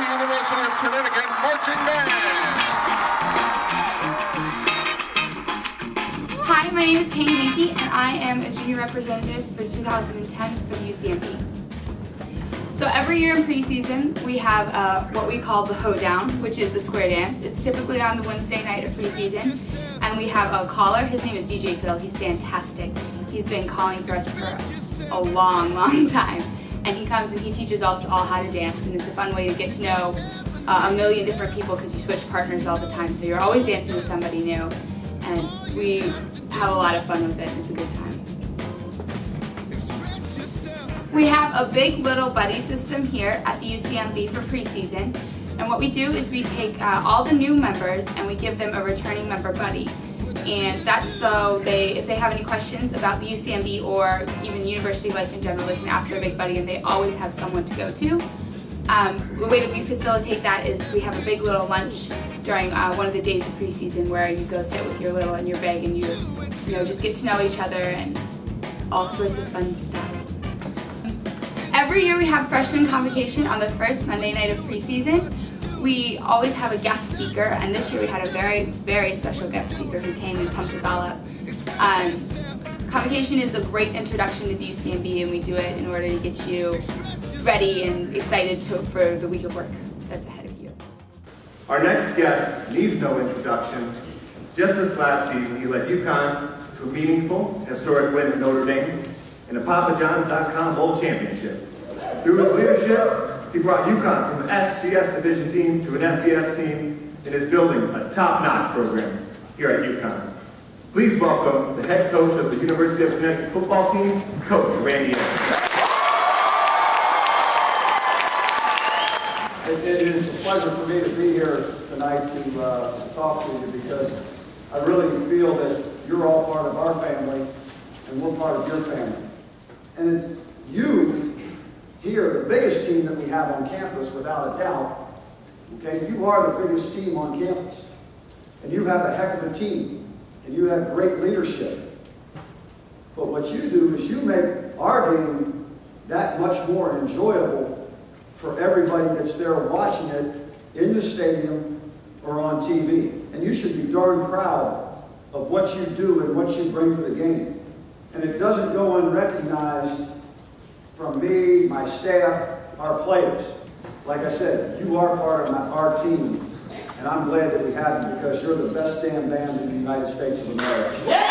University of Connecticut Marching Band. Hi, my name is Kane Hankey, and I am a junior representative for 2010 for the UCMB. So every year in preseason, we have uh, what we call the hoedown, which is the square dance. It's typically on the Wednesday night of preseason, and we have a caller. His name is DJ Phil. He's fantastic. He's been calling for us for a long, long time. And he comes and he teaches us all how to dance, and it's a fun way to get to know uh, a million different people because you switch partners all the time. So you're always dancing with somebody new, and we have a lot of fun with it. It's a good time. We have a big little buddy system here at the UCMB for preseason. And what we do is we take uh, all the new members and we give them a returning member buddy. And that's so they, if they have any questions about the UCMB or even university life in general, they can ask their big buddy and they always have someone to go to. Um, the way that we facilitate that is we have a big little lunch during uh, one of the days of preseason where you go sit with your little and your big and you, you know, just get to know each other and all sorts of fun stuff. Every year we have freshman convocation on the first Monday night of preseason. We always have a guest speaker, and this year we had a very, very special guest speaker who came and pumped us all up. Um, convocation is a great introduction to the UCMB, and we do it in order to get you ready and excited to, for the week of work that's ahead of you. Our next guest needs no introduction. Just this last season, he led UConn to a meaningful, historic win at Notre Dame in the PapaJohns.com Bowl Championship. Through his leadership, he brought UConn from an FCS division team to an FBS team and is building a top-notch program here at UConn. Please welcome the head coach of the University of Connecticut football team, Coach Randy. It, it is a pleasure for me to be here tonight to, uh, to talk to you because I really feel that you're all part of our family and we're part of your family. And it's you here, the biggest team that we have on campus, without a doubt. Okay, you are the biggest team on campus. And you have a heck of a team. And you have great leadership. But what you do is you make our game that much more enjoyable for everybody that's there watching it in the stadium or on TV. And you should be darn proud of what you do and what you bring to the game. And it doesn't go unrecognized from me, my staff, our players. Like I said, you are part of my, our team. And I'm glad that we have you because you're the best damn band in the United States of America.